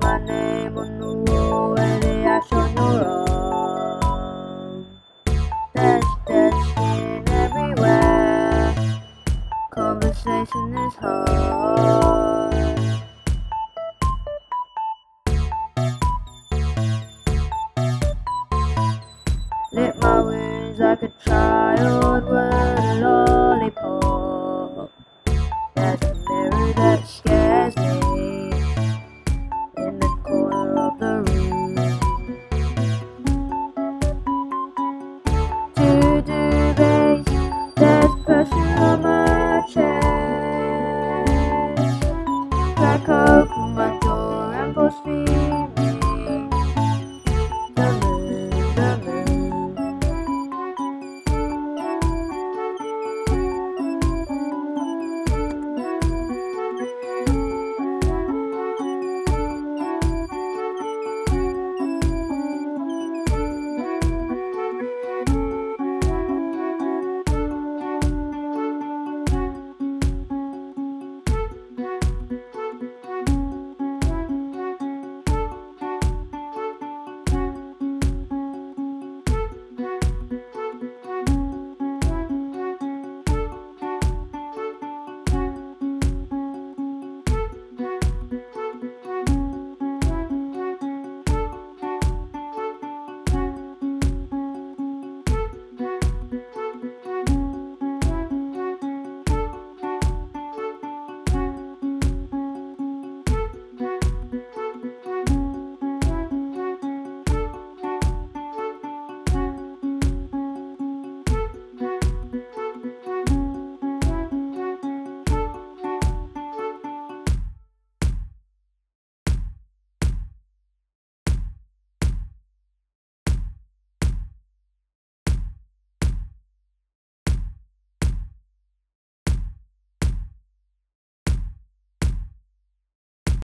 My name conversation is hard. Lit my wings like a child.